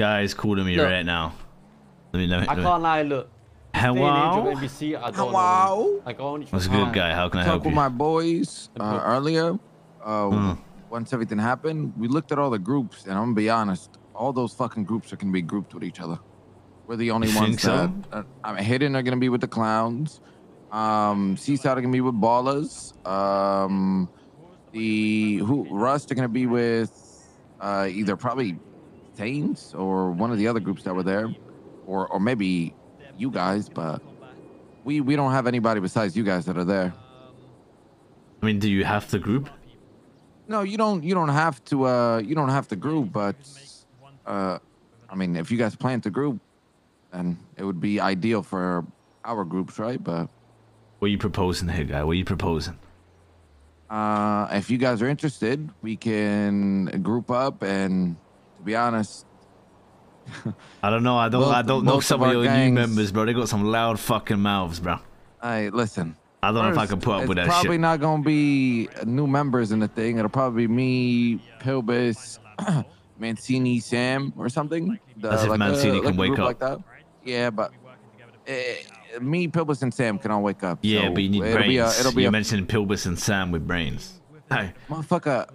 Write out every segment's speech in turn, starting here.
Guys calling me Look. right now. Let me let me. I Let me. can't lie, look. Day and age Hello. of NBC, I don't know. Hello? I go on What's good, guy? How can I talked help with you? my boys uh, earlier. Uh, Mm. Once everything happened, we looked at all the groups, and I'm gonna be honest, all those fucking groups are gonna be grouped with each other. We're the only You ones think so? that uh, I mean, hidden are gonna be with the clowns. Um, Seaside are gonna be with ballers. Um, the who Rust are gonna be with uh, either probably Or one of the other groups that were there, or or maybe you guys, but we we don't have anybody besides you guys that are there. I mean, do you have the group? No, you don't. You don't have to. Uh, you don't have to group, but uh, I mean, if you guys plan to group, then it would be ideal for our groups, right? But What are you proposing here, guy? What are you proposing? uh, if you guys are interested, we can group up. And to be honest, I don't know. I don't. I don't know some of of our your new members, bro. They got some loud fucking mouths, bro. I listen. I don't know if I can put up with that probably shit. not gonna be new members in the thing. It'll probably be me, Pilbus, Mancini, Sam, or something. The- As if like Mancini like can a wake up. Like that. Yeah, but eh, me, Pilbus, and Sam can all wake up. Yeah, so but you need it'll brains. Be a, it'll be you a mentioned Pilbus and Sam with brains. Hey, motherfucker.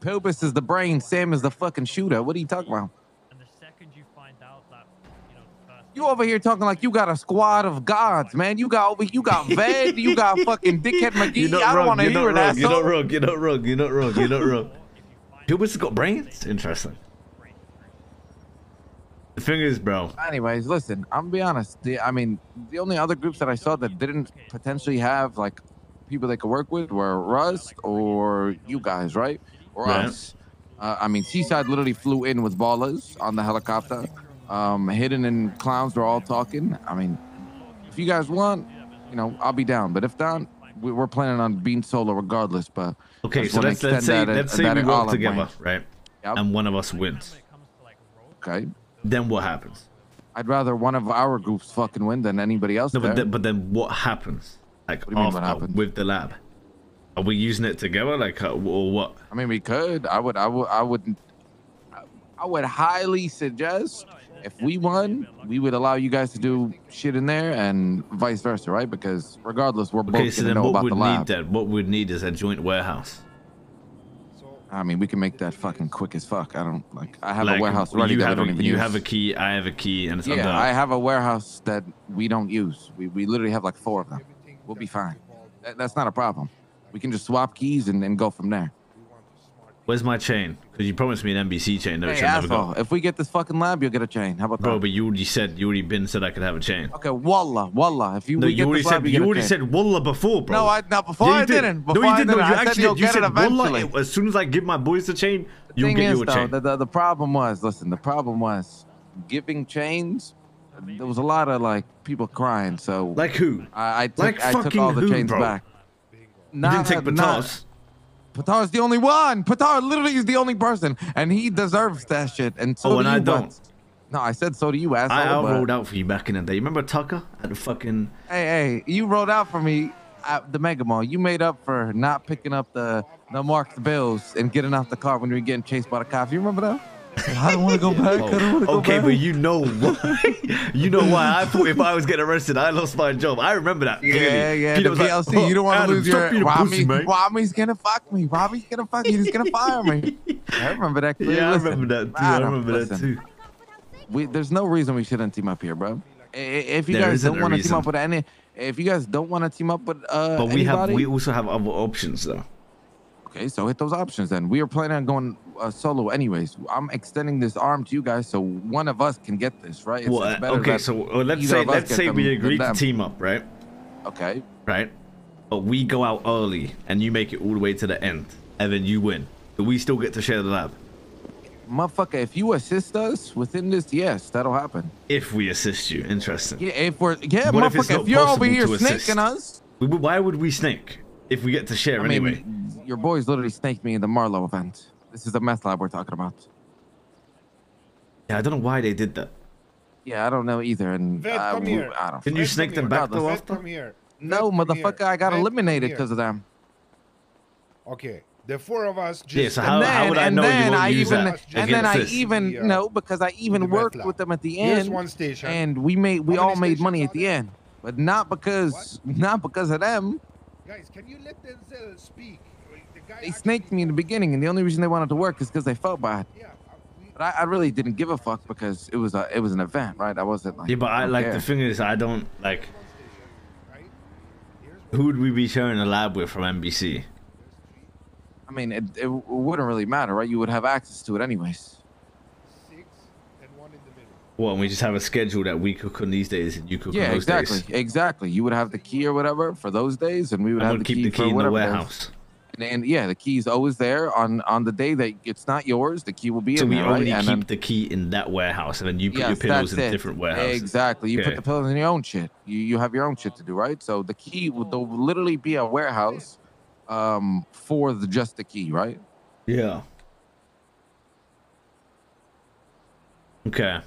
Pilbus is the brain. Sam is the fucking shooter. What are you talking about? And the second you find out that, you know, the You over here talking like you got a squad of gods, man. You got over, you got Ved, you got fucking Dickhead McGee. I don't want to hear it, asshole. You're not wrong. You're not wrong. You're not wrong. You're not wrong. Pilbus has got brains. Interesting. The thing is, bro. Anyways, listen, I'm gonna be honest. The, I mean, the only other groups that I saw that didn't potentially have like people they could work with were Rust or you guys, right? Or Right. us. Uh, I mean, Seaside literally flew in with ballers on the helicopter. Um, Hidden and Clowns were all talking. I mean, if you guys want, you know, I'll be down. But if not, we, we're planning on being solo regardless. But Okay, so let's let's say that- let's say we work together, right? Yep. And one of us wins. Okay. Then what happens? I'd rather one of our groups fucking win than anybody else. No, but then, but then what happens? Like What do you mean what after with the lab? Are we using it together, like, uh, or what? I mean, we could. I would. I would. I would. I would highly suggest if we won, we would allow you guys to do shit in there, and vice versa, right? Because regardless, we're both Okay, so gonna know what about the need lab. then? What would need is a joint warehouse. I mean, we can make that fucking quick as fuck. I don't like. I have like, a warehouse ready you that have we a, don't even you use. have a key, I have a key, and it's yeah, under. I have a warehouse that we don't use. We we literally have like four of them. We'll be fine. That, that's not a problem. We can just swap keys and, and go from there. Where's my chain? Because you promised me an NBC chain, Hey, asshole! If we get this fucking lab, you'll get a chain. How about Bro, that? but you already said you already been said I could have a chain. Okay, wallah, wallah. If you No, you get already this lab, said you, you already chain. said Wallah before, bro. No, I no before Yeah, I did. didn't. Before no, you didn't. No, you I said actually you'll did. You said Wallah. As soon as I give my boys the chain, you'll Thing get is, you a though, chain. the, the the problem was, listen, the problem was giving chains. There was a lot of like people crying, so Like who? I, I took like I took all the who, chains bro? back. You didn't take Patas. Patar's the only one. Patar literally is the only person, and he deserves that shit. And so Oh, do and you, I but- don't. No, I said so do you, asshole. I, I but- rolled out for you back in the day. You Remember Tucker at the fucking? Hey, hey, you rolled out for me at the Mega Mall. You made up for not picking up the the marked bills and getting off the car when you were getting chased by the cops. You remember that? I don't want to go back. I don't want to go Okay, back. but you know why? you know why? I thought if I was getting arrested, I lost my job. I remember that. clearly. yeah, yeah, Peter the was like, "Oh, you don't want to lose your being a Robbie. pussy. Robbie's gonna fuck me. Robbie's gonna fuck me. He's gonna fire me. I remember that. Clearly. Yeah, I Listen, remember that too. I Adam, remember that too. We, there's no reason we shouldn't team up here, bro. I- I- If you There guys don't want to team up with any, if you guys don't want to team up with uh, But we have, we also have other options though. Okay, so hit those options then. We are planning on going uh, solo anyways. I'm extending this arm to you guys so one of us can get this, right? It's- Well, it's better okay, so uh, let's say let's say we agree to team up, right? Okay. Right. But we go out early and you make it all the way to the end, and then you win. Do we still get to share the lab? Motherfucker, if you assist us within this, yes, that'll happen. If we assist you, interesting. Yeah, if we're yeah, What if motherfucker, not if, you're over here snaking us. Why would we snake if we get to share I mean, anyway? your boys literally snaked me in the Marlowe event. This is the meth lab we're talking about. Yeah, I don't know why they did that. Yeah, I don't know either, and Vet, I, come w- here. I don't. Can you snake come them here. back though Regardless. Vet, come here. No, Vet, come motherfucker, here. I got Vet, eliminated because of them. Okay. The four of us just Yeah, so And then, how would I and know then you won't I use even, that and then I this? even The, uh, no, because I even worked flag. with them at the Here's end, one station. and we made we How all made money at the end, but not because not because of them. Guys, can you let Denzel speak? The guy They snaked me in the beginning, and the only reason they wanted to work is because they felt bad. Yeah, uh, But I, I really didn't give a fuck because it was a it was an event, right? I wasn't like Yeah, but I like care. the thing is, I don't like. Who would we be sharing a lab with from NBC? I mean, it, it wouldn't really matter, right? You would have access to it anyways. Six and one in the middle. Well, and we just have a schedule that we cook on these days and you cook Yeah, on those exactly, days. exactly. You would have the key or whatever for those days, and we would I'm have gonna the keep key, the for key in the warehouse. And, and yeah, the key's always there on on the day that it's not yours. The key will be So in we there, only And keep then- the key in that warehouse, and then you put your pillows in it. different warehouses. Exactly. You Okay. put the pillows in your own shit. You you have your own shit to do, right? So the key will there'll literally be a warehouse um for the just the key, right? Yeah. Okay.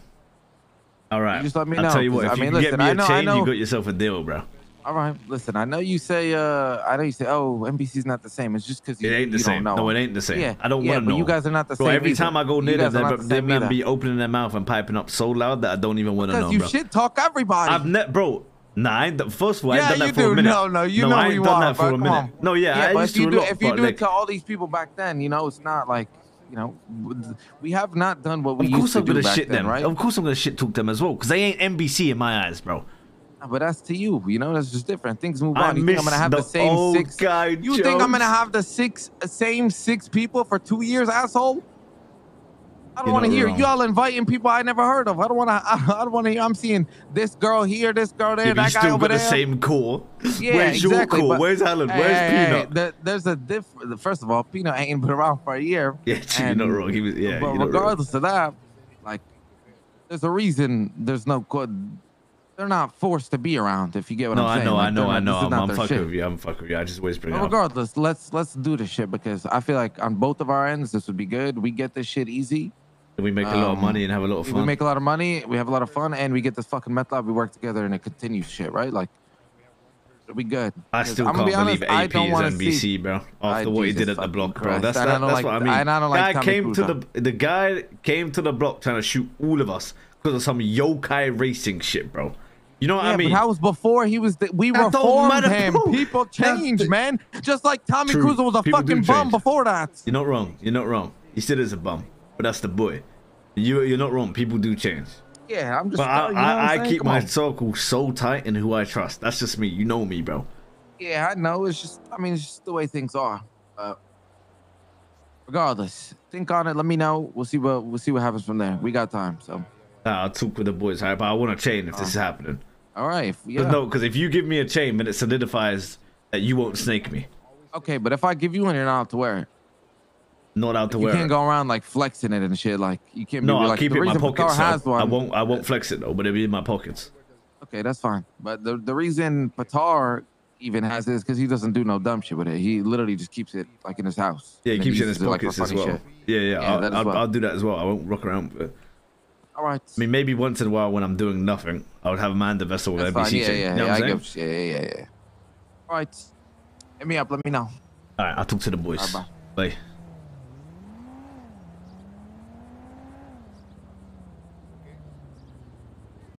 All right. just let me I'll know, tell you what. If I you mean, listen, get me I a know- I know- you got yourself a deal, bro. All right. Listen, I know you say uh I know you say oh NBC's not the same. It's just because It ain't the you same. don't know. No, it ain't the same. Yeah, I don't yeah, want to know. you guys are not the Bro, same. every either. time I go You near them, guys are not they, the they be opening their mouth and piping up so loud that I don't even want to know, you bro. shit talk everybody. I've ne- bro. Nah, I ain't, first of all, I yeah, ain't done you that for do. a minute. No, no, you no, know I ain't you done are, that for bro. a minute. No, yeah, I used you to a do, lot, if you do it to all these people back then, you know, it's not like, you know, we have not done what we of course to I'm do gonna shit then, them. right? Of course I'm gonna shit talk them as well, because they ain't NBC in my eyes, bro. But that's to you, you know, that's just different. Things move I on. You think I'm gonna have the the, same six? guy you think I'm gonna have the six uh, same six people for two years, asshole? I don't want to hear um, y'all inviting people I never heard of. I don't want to. I don't want to hear. I'm seeing this girl here, this girl there, Yeah, but that guy still over got the same core. Yeah, Where's your exactly, core? but- Where's Alan? Hey, Where's hey, Peanut? there- there's a diff. First of all, Peanut ain't been around for a year. Yeah, you're not wrong. He was, yeah, but wrong. regardless of that, like, there's a reason there's no good. They're not forced to be around. If you get what No, I'm saying. know, Like, I know, I know. I'm, not I'm their fucking shit. with you. I'm fucking with you. I just always bring it But up. regardless, let's let's do this shit because I feel like on both of our ends, this would be good. We get this shit easy. We make a lot of Um, money and have a lot of fun. We make a lot of money. We have a lot of fun, and we get this fucking meth lab. We work together, and it continues shit, right? Like, be good. I 'Cause still I'm gonna can't be honest, believe I AP don't is wanna NBC, see- bro. I- After what he Jesus did at the fucking block, bro. Christ. That's And I that, don't that's like- what I mean. and I don't like guy Tommy came to Cruise, the the guy came to the block trying to shoot all of us because of some yokai racing shit, bro. You know what Yeah, I mean? but that was before he was. The, we That don't reformed matter, him. bro. People That's change, the- man. Just like Tommy True. Cruise was a People do fucking bum change. before that. You're not wrong. You're not wrong. He still is a bum, but that's the boy. You you're not wrong. People do change. Yeah, I'm just. But I, you know I, I keep Come my on. circle so tight in who I trust. That's just me. You know me, bro. Yeah, I know. It's just. I mean, it's just the way things are. Uh, regardless, think on it. Let me know. We'll see what we'll see what happens from there. We got time, so. Nah, I'll talk with the boys, alright? But I want a chain if this is Uh, happening. All right. If, yeah. No, because if you give me a chain, then it solidifies that you won't snake me. Okay, but if I give you one, you're not allowed to wear it. Not out to You wear can't it. go around like flexing it and shit. Like you can't. No, be I'll like, keep it in my pockets. Patar has though. one. I won't. I won't flex it though, but it'll be in my pockets. Okay, that's fine. But the the reason Patar even has this because he doesn't do no dumb shit with it. He literally just keeps it like in his house. Yeah, he keeps it in his like, pockets as well. shit. Yeah, yeah. Yeah, I'll, I'll, well. I'll do that as well. I won't rock around with it. All right. I mean, maybe once in a while when I'm doing nothing, I would have a man the vessel with That's NBC fine. Yeah, yeah, you know yeah. I I'm saying? give. Yeah, yeah, yeah. All right. Hit me up. Let me know. All right, I'll talk to the boys. Bye.